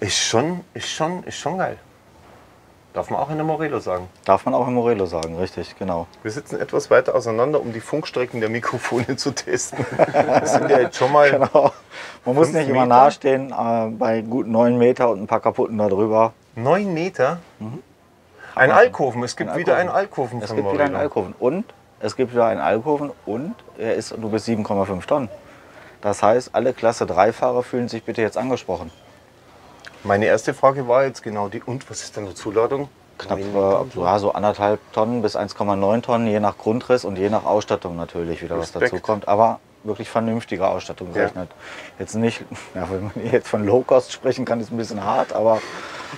Ist schon, ist schon, ist schon geil. Darf man auch in der Morello sagen. Darf man auch im Morello sagen, richtig, genau. Wir sitzen etwas weiter auseinander, um die Funkstrecken der Mikrofone zu testen. Das sind ja jetzt schon mal. Genau. Man muss nicht immer Meter? nahestehen, äh, bei gut 9 Meter und ein paar kaputten da drüber. Neun Meter? Ein Alkoven. Es gibt Ein wieder einen Alkoven Es gibt wieder einen. Alkoven. Und es gibt wieder einen Alkoven und er ist, du bist 7,5 Tonnen. Das heißt, alle Klasse 3-Fahrer fühlen sich bitte jetzt angesprochen. Meine erste Frage war jetzt genau die, und was ist denn die Zuladung? Knapp äh, ja, so anderthalb Tonnen bis 1,9 Tonnen, je nach Grundriss und je nach Ausstattung natürlich wieder was Respekt. dazu kommt. Aber wirklich vernünftige Ausstattung Ja. gerechnet. Jetzt nicht, ja, wenn man jetzt von Low Cost sprechen kann, ist ein bisschen hart, aber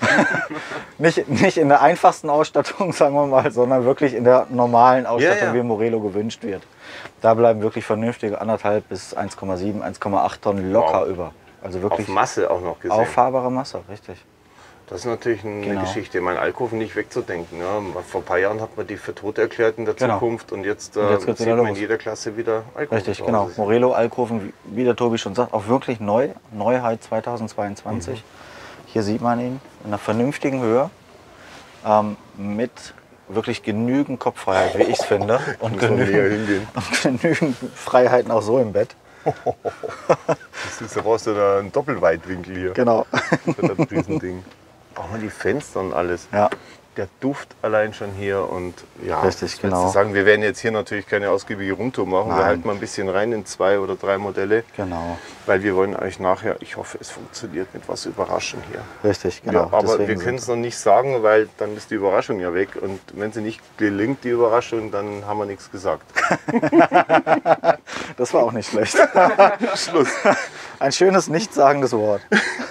nicht, nicht in der einfachsten Ausstattung, sagen wir mal, sondern wirklich in der normalen Ausstattung, ja. wie Morelo gewünscht wird. Da bleiben wirklich vernünftige anderthalb bis 1,7, 1,8 Tonnen locker Wow. über. Also Auf wirklich Masse auch noch gesehen. auffahrbare Masse, richtig. Das ist natürlich eine Genau. Geschichte, mein Alkoven nicht wegzudenken. Ja, vor ein paar Jahren hat man die für tot erklärt in der Genau. Zukunft und jetzt, Und jetzt geht's sieht man in jeder Klasse wieder Alkoven. Richtig, genau. Morelo Alkoven, wie- der Tobi schon sagt, auch wirklich neu, Neuheit 2022. Mhm. Hier sieht man ihn in einer vernünftigen Höhe, ähm, mit wirklich genügend Kopffreiheit, wie ich es finde. Und genügend, und genügend Freiheiten auch so im Bett. Das ist, da brauchst du da einen Doppelweitwinkel hier Genau. für das Riesending. Auch mal die Fenster und alles. Ja, Der Duft allein schon hier und ja, Richtig, genau. sagen, wir werden jetzt hier natürlich keine ausgiebige Rundtour machen. Wir Nein. halten mal ein bisschen rein in zwei oder drei Modelle, genau. weil wir wollen euch nachher, ich hoffe, es funktioniert mit was überraschen hier. Richtig, genau. ja, aber Deswegen wir können es noch nicht sagen, weil dann ist die Überraschung ja weg. Und wenn sie nicht gelingt, die Überraschung, dann haben wir nichts gesagt. Das war auch nicht schlecht. Schluss. Ein schönes, nichtssagendes Wort.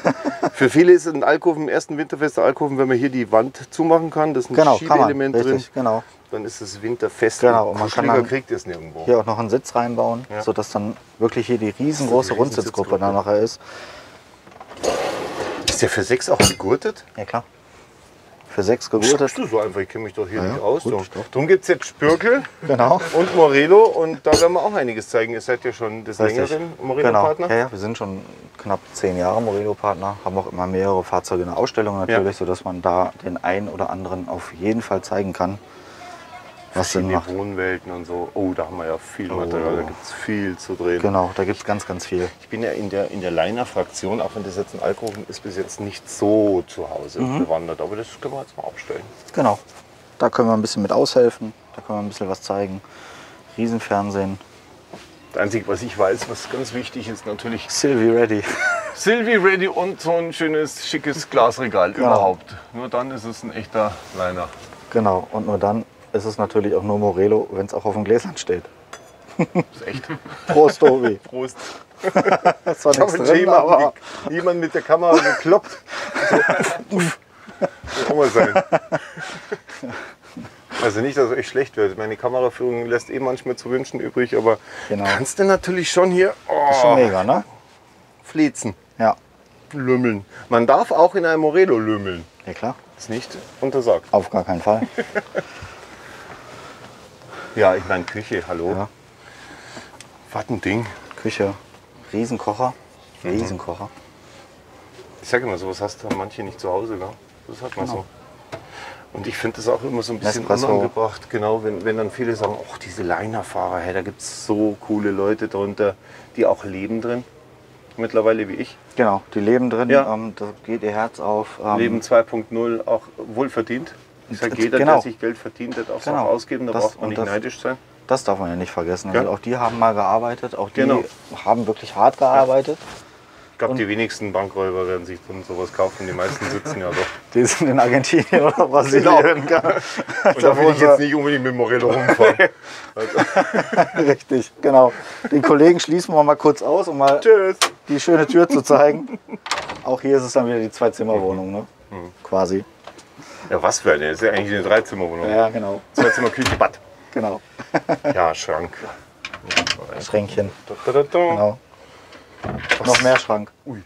Für viele ist ein Alkoven, im ersten winterfester Alkoven, wenn man hier die Wand zumachen kann, das ist ein Genau. Schiebeelement drin, Richtig, genau. dann ist es winterfest. Genau, und und man kann dann- kriegt es nirgendwo. Hier auch noch einen Sitz reinbauen, Ja. sodass dann wirklich hier die riesengroße Rundsitzgruppe dann nachher ist. Ist der für sechs auch gegurtet? Ja klar. Für sechs gegurtet. Sagst du so einfach, ich kenne mich doch hier Ja, nicht ja, aus. gut, doch. drum gibt es jetzt Spürkel Genau. und Morello und da werden wir auch einiges zeigen. Ihr seid ja schon des Richtig. längeren Genau. Morello-Partner. Ja, ja, wir sind schon knapp zehn Jahre Morello-Partner, haben auch immer mehrere Fahrzeuge in der Ausstellung natürlich, sodass man da den einen oder anderen auf jeden Fall zeigen kann, was Sinn macht. Wohnwelten und so. Oh, da haben wir ja viel Oh. Material, da gibt es viel zu drehen. Genau, da gibt es ganz, ganz viel. Ich bin ja in der, in der Liner-Fraktion, auch wenn das jetzt ein Alkoven ist, bis jetzt nicht so zu Hause Mhm. bewandert. Aber das können wir jetzt mal abstellen. Genau. Da können wir ein bisschen mit aushelfen, da können wir ein bisschen was zeigen. Riesenfernsehen. Das Einzige, was ich weiß, was ganz wichtig ist, natürlich Sylvie Ready. Sylvie Ready und so ein schönes, schickes Glasregal Genau. überhaupt. Nur dann ist es ein echter Liner. Genau, und nur dann ist es natürlich auch nur Morelo, wenn es auch auf dem Gläsern steht. Das ist echt. Prost, Tobi. Prost. Das war Ich nichts drin, jemand, aber jemand mit der Kamera gekloppt. Muss auch mal sein. Also nicht, dass es euch schlecht wird. Meine Kameraführung lässt eh manchmal zu wünschen übrig, aber Genau. kannst du natürlich schon hier oh, schon mega, ne? flezen, Ja, lümmeln. Man darf auch in einem Morello lümmeln. ja klar. Ist nicht untersagt. Auf gar keinen Fall. Ja, ich meine Küche, hallo. Ja. Was ein Ding. Küche, Riesenkocher. Riesenkocher. Ich sage immer, sowas hast du manche nicht zu Hause, ne? Das hat man Genau. so. Und ich finde das auch immer so ein bisschen Nespresso. unangebracht, genau, wenn, wenn dann viele sagen, ach, diese Linerfahrer, hey, da gibt es so coole Leute drunter, die auch leben drin, mittlerweile wie ich. Genau, die leben drin, Ja. ähm, da geht ihr Herz auf. Ähm, Leben 2.0 auch wohlverdient. Ich sage, jeder, Genau. der sich Geld verdient, der darf es Genau. auch ausgeben, da Das- braucht man nicht das- neidisch sein. Das darf man ja nicht vergessen. Ja. Also auch die haben mal gearbeitet, auch die Genau. haben wirklich hart gearbeitet. Ich glaube, die wenigsten Bankräuber werden sich dann sowas kaufen, die meisten sitzen ja doch. Die sind in Argentinien oder Brasilien. Genau. Und da will ich jetzt nicht unbedingt mit Morello rumfahren. Richtig, genau. Den Kollegen schließen wir mal kurz aus, um mal Tschüss. die schöne Tür zu zeigen. Auch hier ist es dann wieder die Zwei-Zimmer-Wohnung, ne? Mhm. Quasi. Ja, was für eine? Das ist ja eigentlich eine Dreizimmerwohnung. Ja, genau. Zwei Zimmer, Küche, Bad. Genau. Ja, Schrank. Schränkchen. Da, da, da, da. Genau. Noch mehr Schrank. Ui.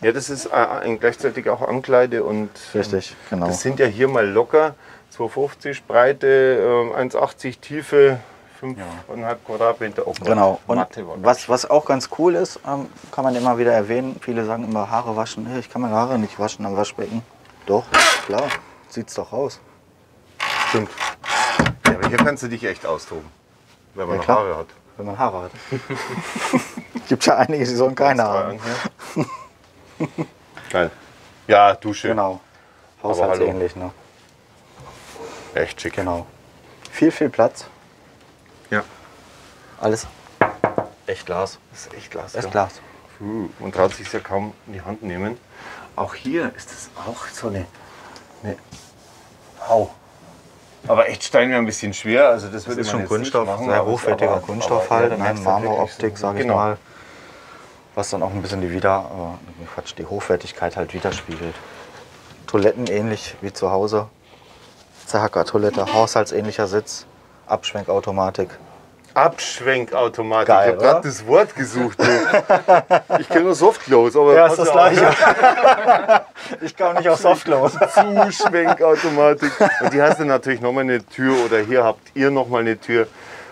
Ja, das ist äh, ein, gleichzeitig auch Ankleide und Richtig, genau. das sind ja hier mal locker 250 Breite, äh, 1,80 Tiefe, 5,5 Quadratmeter. Oh Genau. Und Mathe was, was auch ganz cool ist, ähm, kann man immer wieder erwähnen. Viele sagen immer Haare waschen. Ich kann meine Haare nicht waschen am Waschbecken. Doch, klar. Sieht's doch aus. Stimmt. Ja, aber hier kannst du dich echt austoben, wenn man Ja. Haare hat. Wenn man Haare hat. Gibt ja einige, die sollen keine haben. hier. Geil. Ja, Dusche. Genau. Haushaltsähnlich, ne? Echt schick. Genau. Viel, viel Platz. Ja. Alles echt Glas. Das ist echt Glas. Echt ja. Glas. Puh, Man traut sich ja kaum in die Hand nehmen. Auch hier ist es auch so eine. eine Au. Aber echt Stein wäre ein bisschen schwer. Also das, Das würde ist schon Kunststoff, machen, sehr hochwertiger Kunststoff aber, halt, ne? wirklich Marmoroptik, so- sage ich genau. mal. Was dann auch ein bisschen die wieder, äh, Quatsch, die Hochwertigkeit halt widerspiegelt. Toiletten ähnlich wie zu Hause. Zahacker-Toilette, haushaltsähnlicher Sitz, Abschwenkautomatik. Abschwenkautomatik. Geil, ich habe gerade das Wort gesucht. Du. ich kenne nur Softclose, aber Ja, ist das gleiche. ich kam nicht auf Softclose. Zuschwenkautomatik. Und die hast du natürlich nochmal eine Tür oder hier habt ihr nochmal eine Tür.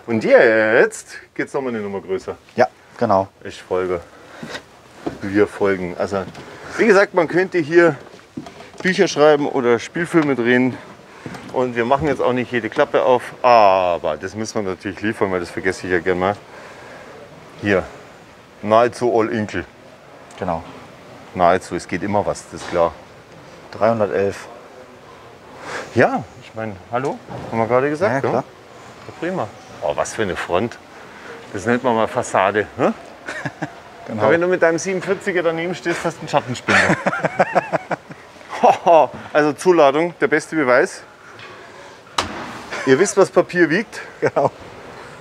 Und jetzt geht es nochmal eine Nummer größer. Ja, genau. Ich folge. Wir folgen. Also, wie gesagt, man könnte hier Bücher schreiben oder Spielfilme drehen. Und wir machen jetzt auch nicht jede Klappe auf, aber das müssen wir natürlich liefern, weil das vergesse ich ja gerne mal. Hier, nahezu all Inkel. Genau. Nahezu, es geht immer was, das ist klar. 311. Ja, ich meine, hallo, haben wir gerade gesagt, Ja, ja? klar. Ja, prima. Oh, was für eine Front. Das nennt man mal Fassade. Hä? Genau. Aber wenn du mit deinem 47er daneben stehst, hast du einen Schattenspender. Also Zuladung, der beste Beweis. Ihr wisst, was Papier wiegt. Genau.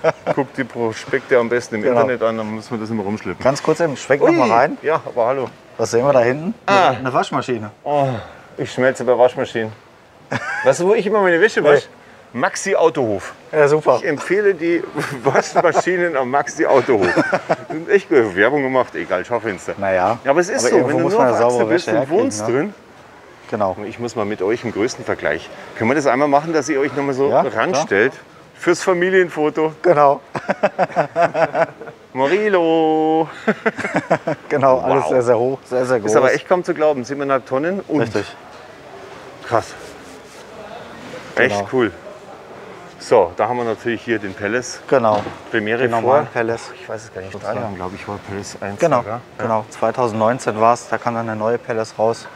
Guckt die Prospekte am besten im Genau. Internet an, dann müssen wir das immer rumschleppen. Ganz kurz eben, schwenk noch mal rein. Ja, aber hallo. Was sehen wir da hinten? Ah. Eine Waschmaschine. Oh, ich schmelze bei Waschmaschinen. Weißt du, wo ich immer meine Wäsche wasche? Maxi Autohof. Ja, super. Ich empfehle die Waschmaschinen am Maxi Autohof. Sind echt. Werbung gemacht, egal, Schaufenster. Naja. Ja, aber es ist Aber so, wenn du nur saubere bist und wohnst ne? drin, Genau. ich muss mal mit euch im größten Vergleich. Können wir das einmal machen, dass ihr euch nochmal so Ja, ranstellt? Fürs Familienfoto. Genau. Morilo. Genau, alles Wow. sehr, sehr hoch, sehr, sehr groß. Ist aber echt kaum zu glauben. 7,5 Tonnen und Richtig. krass. Echt Genau. cool. So, da haben wir natürlich hier den Palace. Genau. Premiere Den vor. normalen Palace. Ich weiß es gar nicht. Das Drei Jahren, glaube ich, war Palace 1. Genau. Ja, genau. 2019 war es, da kam dann der neue Palace raus.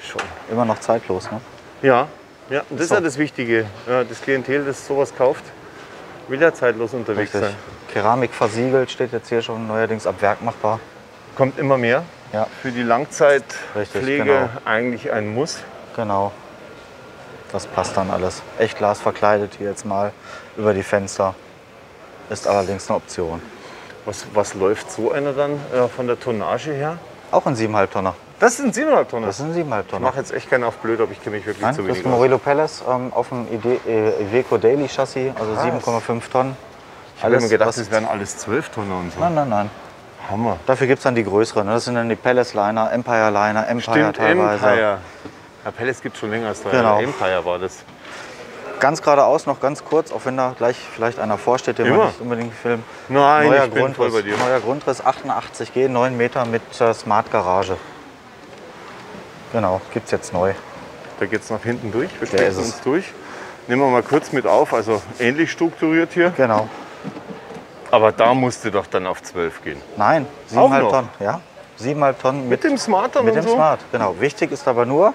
Schon. Immer noch zeitlos, ne? Ja, ja. Das So. ist ja das Wichtige. Ja, das Klientel, das sowas kauft, will ja zeitlos unterwegs Richtig. sein. Keramik versiegelt steht jetzt hier schon neuerdings ab Werk machbar. Kommt immer mehr. Ja, Für die Langzeitpflege genau. eigentlich ein Muss. genau. Das passt dann alles. Echtglas verkleidet hier jetzt mal über die Fenster. Ist allerdings eine Option. Was, was läuft so einer dann äh, von der Tonnage her? Auch ein 7,5 Tonner. Das sind 7,5 Tonnen. Das ist ein 7,5 ich Tonner. mache jetzt echt keinen auf blöd, aber ich kenne mich wirklich Nein, zu das wenig ist ein aus. Morello Palace ähm, auf dem Ide- äh, Iveco Daily Chassis, also Krass. 7,5 Tonnen. Ich habe mir gedacht, das wären alles 12 Tonnen und so. Nein, nein, nein. Hammer. Dafür gibt es dann die größeren. ne? Das sind dann die Palace Liner, Empire Liner, Empire Stimmt, teilweise. Empire. Ja, Palace gibt es schon länger als drei Genau. Empire war das. Ganz geradeaus noch ganz kurz, auch wenn da gleich vielleicht einer vorsteht, den Immer. wir nicht unbedingt filmen. Nein, neuer ich bin voll bei dir. Neuer Grundriss 88G, 9 Meter mit äh, Smart Garage. Genau, gibt es jetzt neu. Da geht es nach hinten durch. Wir Der stecken uns durch. Nehmen wir mal kurz mit auf. Also ähnlich strukturiert hier. Genau. Aber da musste doch dann auf 12 gehen. Nein, Auch 7,5 noch? Tonnen. Ja, 7,5 Tonnen Mit dem Smart dann Mit dem so? Smart, genau. Wichtig ist aber nur,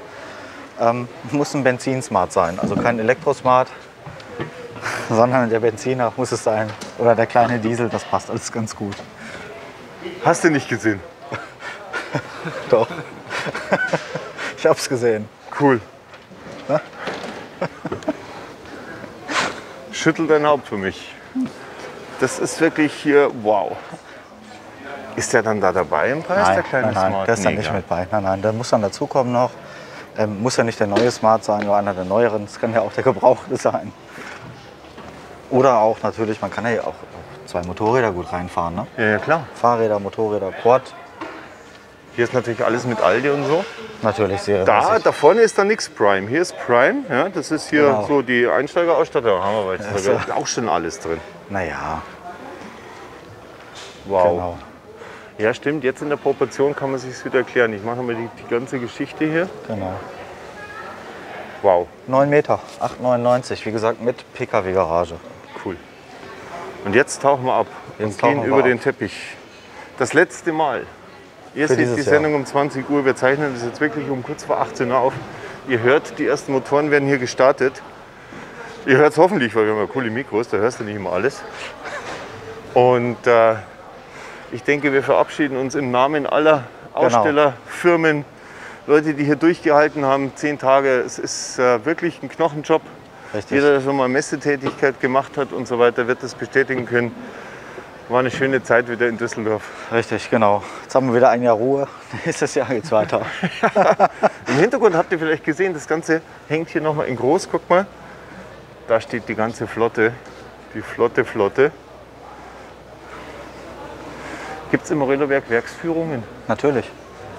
ähm, muss ein Benzin-Smart sein. Also kein Elektrosmart, sondern der Benziner muss es sein. Oder der kleine Diesel, das passt alles ganz gut. Hast du nicht gesehen? Doch. ich hab's gesehen. Cool. Schüttel dein Haupt für mich. Das ist wirklich hier, wow. Ist der dann da dabei im Preis, der kleine nein, nein, Smart? der ist da Nee, nicht mit bei. Nein, nein, der muss dann dazukommen noch. Ähm, muss ja nicht der neue Smart sein oder einer der neueren. Das kann ja auch der Gebrauchte sein. Oder auch natürlich, man kann ja auch auch zwei Motorräder gut reinfahren. Ne? Ja, ja, klar. Fahrräder, Motorräder, Quad. Hier ist natürlich alles mit Aldi und so. Natürlich sehr Da, da vorne ist da nichts Prime. Hier ist Prime. Ja, das ist hier Genau. so die Einsteigerausstattung. Haben wir jetzt auch schon alles drin. Naja, Wow. genau. Ja, stimmt. Jetzt in der Proportion kann man sich wieder erklären. Ich mache mal die, die ganze Geschichte hier. genau. Wow, 9 Meter, 8,99. Wie gesagt, mit Pkw-Garage. cool. Und jetzt tauchen wir ab Jetzt und gehen über ab. den Teppich. Das letzte Mal. Ihr seht die Jahr. Sendung um 20 Uhr. Wir zeichnen das jetzt wirklich um kurz vor 18 Uhr auf. Ihr hört, die ersten Motoren werden hier gestartet. Ihr hört es hoffentlich, weil wir haben ja coole Mikros, da hörst du nicht immer alles. Und äh, ich denke, wir verabschieden uns im Namen aller Genau. Aussteller, Firmen, Leute, die hier durchgehalten haben, zehn Tage. Es ist äh, wirklich ein Knochenjob. Richtig. Jeder, der schon mal Messetätigkeit gemacht hat und so weiter, wird das bestätigen können. War eine schöne Zeit wieder in Düsseldorf. Richtig, genau. Jetzt haben wir wieder ein Jahr Ruhe. Nächstes Jahr geht's weiter. Im Hintergrund habt ihr vielleicht gesehen, das Ganze hängt hier nochmal in groß. Guck mal, da steht die ganze Flotte. Die Flotte, Flotte. Gibt es im Morello-Werk Werksführungen? Natürlich.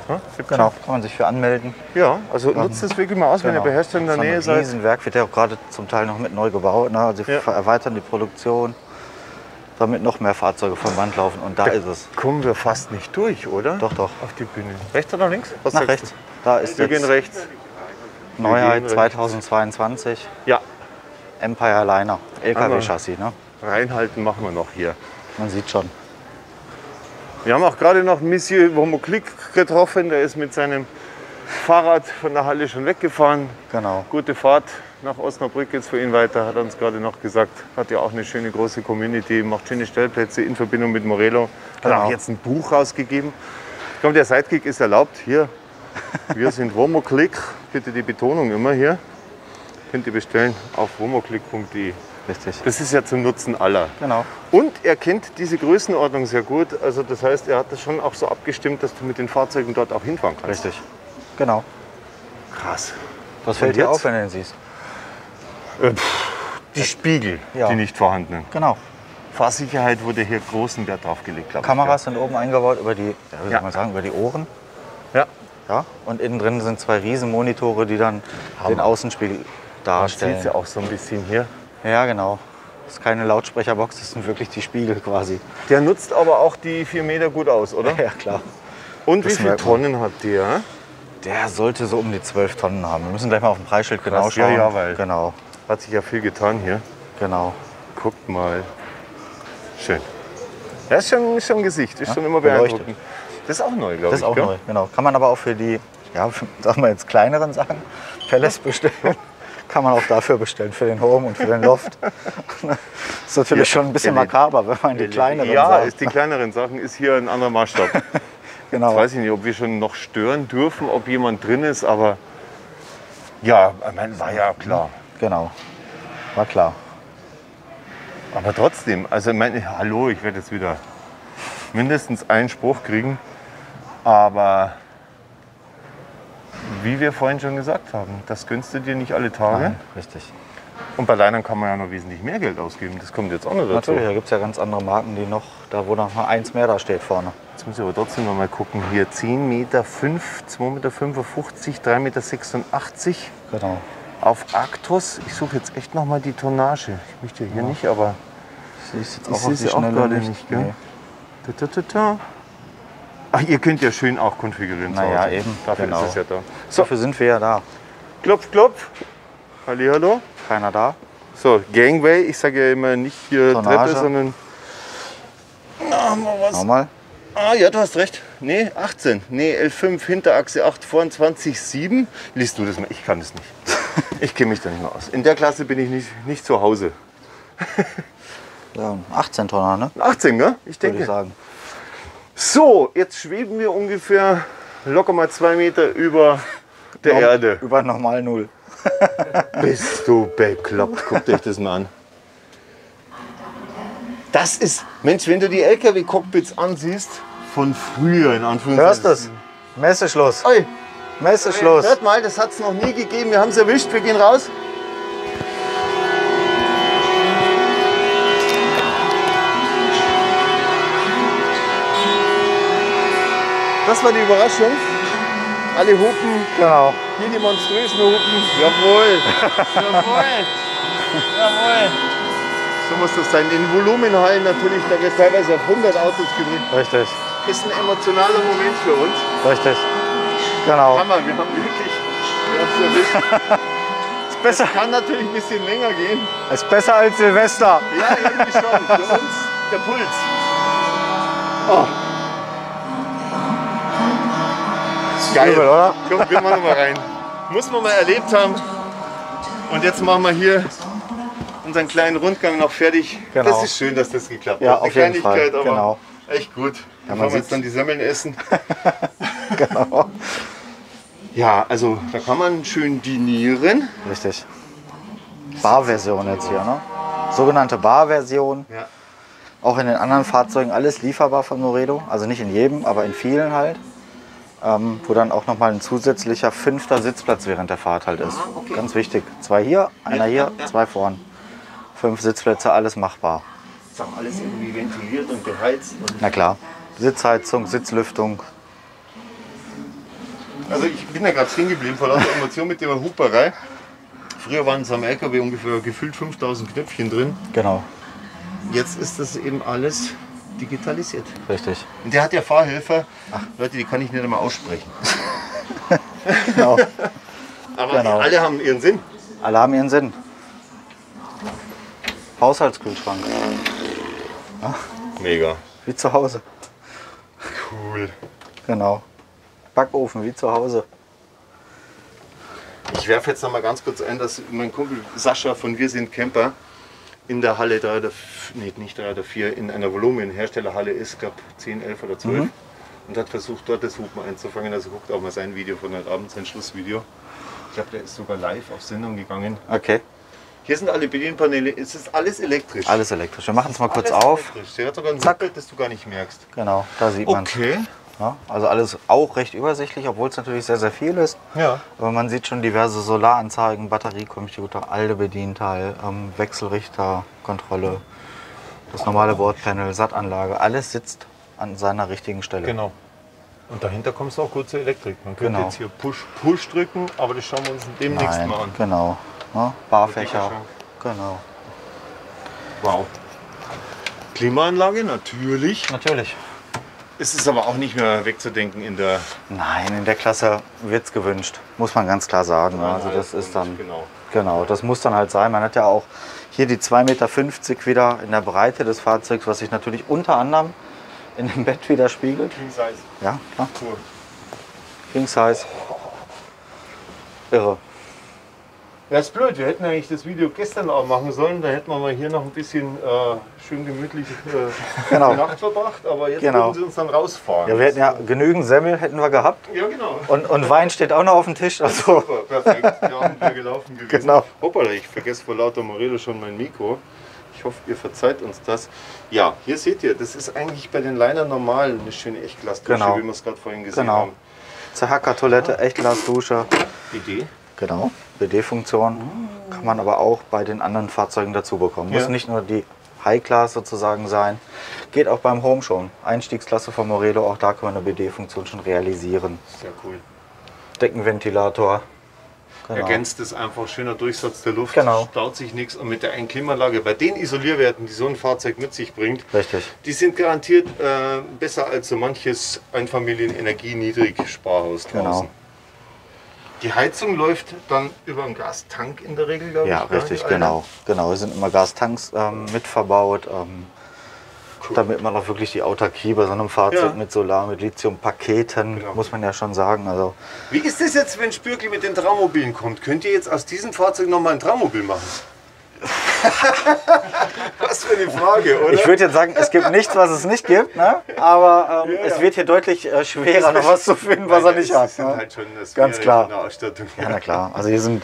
Ja, Genau. Kann man sich für anmelden. Ja, also nutzt es wirklich mal aus, wenn ihr bei Herstellern in der Nähe Ein seid. Riesenwerk wird ja auch gerade zum Teil noch mit neu gebaut. Ne? Also sie Ja. erweitern die Produktion, damit noch mehr Fahrzeuge vom Band laufen. Und da ist es. Kommen wir fast nicht durch, oder? Doch, doch. Auf die Bühne. Rechts oder links? Was Nach rechts. Da ist? Wir gehen rechts. Neuheit rechts. 2022. Ja, Empire Liner. LKW-Chassis. Ne? reinhalten machen wir noch hier. Man sieht schon. Wir haben auch gerade noch Monsieur Womoklik getroffen. Der ist mit seinem Fahrrad von der Halle schon weggefahren. Genau. Gute Fahrt nach Osnabrück jetzt für ihn weiter, hat er uns gerade noch gesagt. Hat ja auch eine schöne große Community, macht schöne Stellplätze in Verbindung mit Morello. Hat Genau. auch jetzt ein Buch rausgegeben. Ich glaube, der Sidekick ist erlaubt. Hier, wir sind Womoklik. Bitte die Betonung immer hier. Könnt ihr bestellen auf womoklik.de. Richtig. Das ist ja zum Nutzen aller. Genau. Und er kennt diese Größenordnung sehr gut. Also das heißt, er hat das schon auch so abgestimmt, dass du mit den Fahrzeugen dort auch hinfahren kannst. Richtig. Genau. Krass. Was fällt dir auf, wenn du den siehst? Die Spiegel, Ja. die nicht vorhandenen. Genau. Fahrsicherheit wurde hier großen Wert drauf gelegt, glaube Kameras sind oben eingebaut über die, ja, wie Ja. man sagen, über die Ohren. ich. Ja. Ja. Und innen drin sind zwei Riesenmonitore, die dann den Außenspiegel Man sieht darstellen. ja auch so ein bisschen hier. Ja, genau. Das ist keine Lautsprecherbox, das sind wirklich die Spiegel quasi. Der nutzt aber auch die 4 Meter gut aus, oder? Ja, klar. Und wie das viele merkt man. Tonnen hat der? Der sollte so um die 12 Tonnen haben. Wir müssen gleich mal auf dem Preisschild genau Krass, ja, schauen. ja, weil- Genau, Hat sich ja viel getan hier. genau. Guckt mal. Schön. Ja, ist schon, schon ein Gesicht, ist schon immer beleuchtet. beeindruckend. Das ist auch neu, glaube Das ich. ist auch gell? neu, genau. Kann man aber auch für die, ja, für, sagen wir jetzt kleineren Sachen, Pellets bestellen. Kann man auch dafür bestellen, für den Home und für den Loft. ist natürlich schon ein bisschen Ja, makaber, wenn man die kleineren Ja, Sachen- ist die kleineren Sachen ist hier ein anderer Maßstab. genau. Ich weiß nicht, ob wir schon noch stören dürfen, ob jemand drin ist, aber ja, ich meine, war ja klar. Genau. War klar. Aber trotzdem, also ich meine, hallo, ich werde jetzt wieder mindestens einen Spruch kriegen, aber wie wir vorhin schon gesagt haben, das gönnst du dir nicht alle Tage. Nein, richtig. Und bei Leinern kann man ja noch wesentlich mehr Geld ausgeben. Das kommt jetzt auch noch dazu. Natürlich, da gibt es ja ganz andere Marken, die noch, da wo noch mal eins mehr da steht vorne. Jetzt muss ich aber trotzdem noch mal gucken. Hier 10 Meter 5, 2 Meter 55, 3 Meter 86 Genau. Auf Actros. Ich suche jetzt echt noch mal die Tonnage. Ich möchte hier nicht, aber Ich sehe sie auch gerade nicht. nicht, gell? Nee. Ta, ta, ta. Ach, ihr könnt ja schön auch konfigurieren. Naja, eben, Dafür genau. ist es ja da. So, Dafür sind wir ja da. klopf, klopf. Hallihallo. Keiner da. So, Gangway. Ich sage ja immer nicht hier Tonnage. Treppe, sondern. Na, was. Nochmal. Ah, ja, du hast recht. Nee, 18. Nee, L5, Hinterachse 8, vorn 20, 7. Liest du das mal? Ich kann das nicht. Ich kenne mich da nicht mehr aus. In der Klasse bin ich nicht, nicht zu Hause. Ja, 18 Tonner, ne? 18, ne? Ich Würde ich denke. sagen. So, jetzt schweben wir ungefähr locker mal zwei Meter über der Norm- Erde. Über normal null. Bist du bekloppt? Guckt euch das mal an. Das ist, Mensch, wenn du die LKW-Cockpits ansiehst, von früher in Anführungszeichen. Hörst du es? Messeschluss. Oi, Messeschluss. hört mal, das hat es noch nie gegeben. Wir haben es erwischt, wir gehen raus. Das war die Überraschung. Alle hupen, Genau. hier die monströsen hupen. Jawohl, jawohl, jawohl. So muss das sein. In Volumenhallen natürlich, da wird teilweise auf 100 Autos gedrückt. Richtig, Ist ein emotionaler Moment für uns. richtig. Genau. Hammer, wir haben wirklich wir haben's erwischt. Ist besser, Kann natürlich ein bisschen länger gehen. ist besser als Silvester. Ja, irgendwie schon. Für uns der Puls. Oh. Geil. Übel, oder? Komm, wir machen mal rein. Muss man mal erlebt haben. Und jetzt machen wir hier unseren kleinen Rundgang noch fertig. Genau. Das ist schön, dass das geklappt Ja, hat. Eine auf jeden Fall. Aber Genau. echt gut. man Bevor wir sieht's. jetzt dann die Semmeln essen. Genau. Ja, also da kann man schön dinieren. Richtig. Barversion jetzt hier, ne? Sogenannte Barversion. Ja. Auch in den anderen Fahrzeugen alles lieferbar von Moredo. Also nicht in jedem, aber in vielen halt. Ähm, wo dann auch nochmal ein zusätzlicher fünfter Sitzplatz während der Fahrt halt ist. Ganz wichtig. Zwei hier, einer hier, zwei vorn. Fünf Sitzplätze, alles machbar. Ist auch alles irgendwie ventiliert und beheizt. Und Na klar. Sitzheizung, Sitzlüftung. Also ich bin da gerade stehen geblieben vor lauter Emotion mit der Huperei. Früher waren es am LKW ungefähr gefühlt 5000 Knöpfchen drin. Genau, Jetzt ist das eben alles digitalisiert. richtig. Und der hat ja Fahrhelfer. Leute, die kann ich nicht einmal aussprechen. Genau. Aber Genau. alle haben ihren Sinn. Alle haben ihren Sinn. Haushaltskühlschrank, Mega. wie zu Hause. Cool. Genau. Backofen, wie zu Hause. Ich werfe jetzt noch mal ganz kurz ein, dass mein Kumpel Sascha von Wir sind Camper in der Halle 3 oder, f- nee, nicht 3 oder 4, in einer Volumenherstellerhalle ist, glaube 10, 11 oder 12. Und hat versucht, dort das Hupen einzufangen. Also guckt auch mal sein Video von heute Abend, sein Schlussvideo. Ich glaube, der ist sogar live auf Sendung gegangen. Okay, Hier sind alle Bedienpaneele, es ist alles elektrisch. alles elektrisch. Wir machen es mal kurz auf. Elektrisch. Der hat sogar ein Zack. Das du gar nicht merkst. Genau, da sieht man Okay. Ja, Also alles auch recht übersichtlich, obwohl es natürlich sehr, sehr viel ist. Ja. Aber man sieht schon diverse Solaranzeigen, Batteriecomputer, alte Bedienteil, ähm, Wechselrichter, Kontrolle, das normale Bordpanel, SAT-Anlage. Alles sitzt an seiner richtigen Stelle. Genau. Und dahinter kommst du auch kurze Elektrik. Man könnte Genau. jetzt hier Push, Push drücken, aber das schauen wir uns demnächst Nein, mal an. genau. Ja, Barfächer. Genau. Wow. Klimaanlage, natürlich. Natürlich. Es ist aber auch nicht mehr wegzudenken in der Nein, in der Klasse wird es gewünscht, muss man ganz klar sagen. Also das ist dann, Genau. genau, das muss dann halt sein. Man hat ja auch hier die 2,50 Meter wieder in der Breite des Fahrzeugs, was sich natürlich unter anderem in dem Bett widerspiegelt. King Size. Ja, klar. Cool. King Size. Irre. Ja, ist blöd. Wir hätten eigentlich das Video gestern auch machen sollen. Da hätten wir mal hier noch ein bisschen äh, schön gemütlich äh, Genau. die Nacht verbracht. Aber jetzt Genau. würden sie uns dann rausfahren. Ja, wir hätten ja genügend Semmel hätten wir gehabt. ja genau. Und, und Wein steht auch noch auf dem Tisch. Also, Super, perfekt. Ja, wir gelaufen gewesen. Genau. Hoppala, ich vergesse vor lauter Morelo schon mein Mikro. Ich hoffe, ihr verzeiht uns das. Ja, hier seht ihr, das ist eigentlich bei den Linern normal eine schöne Echtglasdusche, Genau. wie wir es gerade vorhin gesehen Genau. haben. Zerhacker-Toilette, Echtglasdusche. Idee? Genau, BD-Funktion kann man aber auch bei den anderen Fahrzeugen dazu bekommen. Muss Ja. nicht nur die High-Class sozusagen sein, geht auch beim Home schon. Einstiegsklasse von Morelo, auch da kann man eine BD-Funktion schon realisieren. Sehr cool. Deckenventilator. Genau. Ergänzt es einfach, schöner Durchsatz der Luft, Genau. staut sich nichts. Und mit der Einklimaanlage, bei den Isolierwerten, die so ein Fahrzeug mit sich bringt, Richtig, die sind garantiert äh, besser als so manches Einfamilien-Energie-Niedrig-Sparhaus draußen. Genau. Die Heizung läuft dann über einen Gastank in der Regel, glaube ja, ich. ne? richtig, Die eine. genau. Genau, hier sind immer Gastanks ähm, mit verbaut, ähm, Cool. damit man auch wirklich die Autarkie bei so einem Fahrzeug Ja. mit Solar, mit Lithium-Paketen, Genau. muss man ja schon sagen. Also Wie ist das jetzt, wenn Spürkli mit den Traumobilen kommt? Könnt ihr jetzt aus diesem Fahrzeug nochmal ein Traumobil machen? Was für eine Frage, oder? Ich würde jetzt sagen, es gibt nichts, was es nicht gibt, ne? aber ähm, Ja, es ja. wird hier deutlich äh, schwerer, noch was zu finden, was er nicht es hat. sind Ne? halt schon das Ganz klar. Ausstattung. Ja, na klar. Also hier sind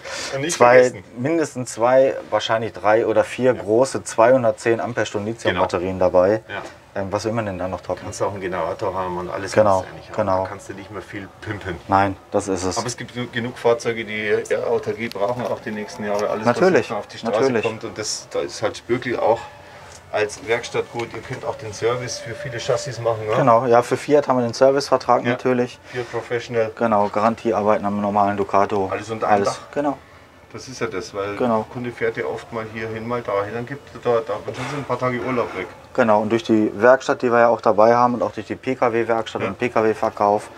zwei, vergessen. mindestens zwei, wahrscheinlich drei oder vier große 210 Ampere-Stunden Lithium-Batterien dabei. Ähm, was will man denn da noch toppen? Kannst auch einen Generator haben und alles Genau, kannst du eigentlich haben. genau. Da kannst du nicht mehr viel pimpen. Nein, das ist es. Aber es gibt genug- Fahrzeuge, die ja, Autarkie brauchen, auch die nächsten Jahre. Alles, Natürlich, was auf die Straße natürlich. kommt. Und das, da ist halt Spürkli auch als Werkstatt gut. Ihr könnt auch den Service für viele Chassis machen. Ne? Genau, ja, für Fiat haben wir den Servicevertrag Ja. natürlich. Für Professional. Genau, Garantiearbeiten am normalen Ducato. Alles unter einem Dach. Genau, Das ist ja das, weil Genau. der Kunde fährt ja oft mal hier hin, mal dahin, dann gibt und schon sind ein paar Tage Urlaub weg. Genau, und durch die Werkstatt, die wir ja auch dabei haben und auch durch die Pkw-Werkstatt Ja. und Pkw-Verkauf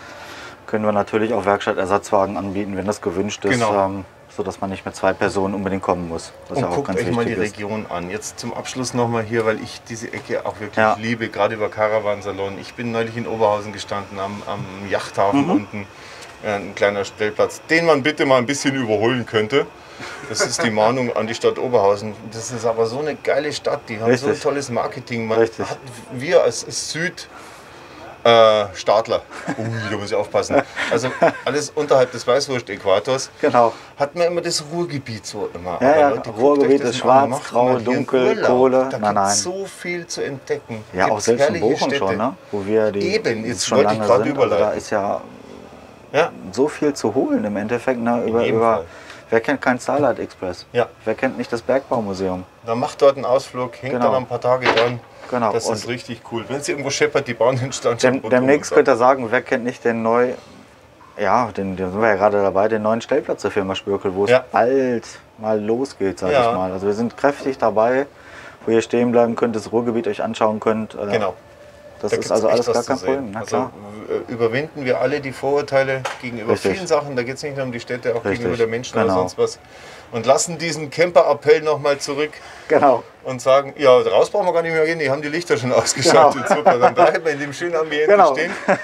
können wir natürlich auch Werkstattersatzwagen anbieten, wenn das gewünscht ist, Genau. ähm, sodass man nicht mit zwei Personen unbedingt kommen muss. Was Und ja auch guckt ganz euch mal die ist. Region an. Jetzt zum Abschluss nochmal hier, weil ich diese Ecke auch wirklich Ja. liebe, gerade über Caravansalon. Ich bin neulich in Oberhausen gestanden, am, am Yachthafen Mhm. unten. Äh, ein kleiner Stellplatz, den man bitte mal ein bisschen überholen könnte. Das ist die Mahnung an die Stadt Oberhausen. Das ist aber so eine geile Stadt, die haben so ein Richtig. tolles Marketing. Man Richtig. hat, wir als Süd äh, Staatler, ui, da muss ich aufpassen. Also alles unterhalb des Weißwurst-Äquators Genau. hat man immer das Ruhrgebiet so immer. Ja, ja, guckt Ruhrgebiet ist schwarz, grau, dunkel, Urlaub. Kohle. Da Nein, gibt nein. so viel zu entdecken. Ja, auch Gibt's selbst in Bochum schon, Städte. ne? wo wir die Eben, jetzt schon wollte ich gerade. Also da überleiten. ist ja Ja, so viel zu holen im Endeffekt. Ne? Über, über, wer kennt kein Starlight Express? Ja. Wer kennt nicht das Bergbaumuseum? dann macht dort einen Ausflug, hängt Genau. dann ein paar Tage dran. Genau. Das ist Und richtig cool. Wenn es irgendwo scheppert, die Bahn hinstand dem, demnächst könnt ihr sagen, wer kennt nicht den neu, ja, den, den sind wir ja gerade dabei, den neuen Stellplatz der Firma Spürkel, wo es Ja. bald mal losgeht, sag Ja. ich mal. Also wir sind kräftig dabei, wo ihr stehen bleiben könnt, das Ruhrgebiet euch anschauen könnt. Äh, Genau. Das Da ist also alles was gar zu kein sehen. Problem. Na. Also äh, überwinden wir alle die Vorurteile gegenüber Richtig. vielen Sachen. Da geht es nicht nur um die Städte, auch Richtig. gegenüber der Menschen oder Genau. sonst was. Und lassen diesen Camper-Appell nochmal zurück Genau. und sagen, ja, raus brauchen wir gar nicht mehr gehen, die haben die Lichter schon ausgeschaltet. Super, dann bleiben wir in dem schönen Ambiente Genau. stehen.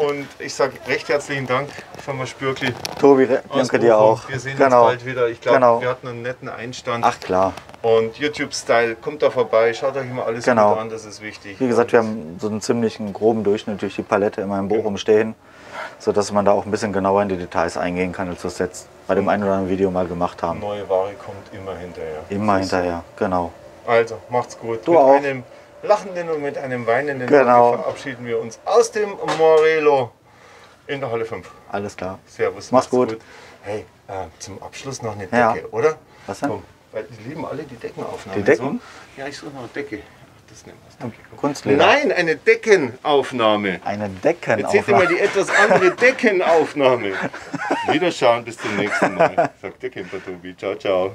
Und ich sage recht herzlichen Dank, Firma Spürkli. Tobi, danke dir auch. Wir sehen genau. uns bald wieder. Ich glaube, Genau. wir hatten einen netten Einstand. Ach klar. Und YouTube-Style, kommt da vorbei, schaut euch mal alles Genau. an, das ist wichtig. Wie gesagt, wir haben so einen ziemlichen groben Durchschnitt durch die Palette immer in Bochum stehen, sodass man da auch ein bisschen genauer in die Details eingehen kann, als wir es jetzt bei dem einen oder anderen Video mal gemacht haben. neue Ware kommt immer hinterher. Immer ist so. hinterher, genau. Also, macht's gut. Du mit auch. Lachenden und mit einem weinenden Genau. Auge verabschieden wir uns aus dem Morelo in der Halle 5. Alles klar. Servus. Mach's gut. Hey, äh, zum Abschluss noch eine Decke, Ja. oder? Was denn? Komm, weil die lieben alle die Deckenaufnahmen. Die Decken? So. Ja, ich suche noch eine Decke. Das nehmen wir Decke. komm. Kunstleder. Nein, eine Deckenaufnahme. Eine Jetzt seht ihr mal Deckenaufnahme. die etwas andere Deckenaufnahme. Wiederschauen, bis zum nächsten Mal. Sagt der Camper Tobi. Ciao, ciao.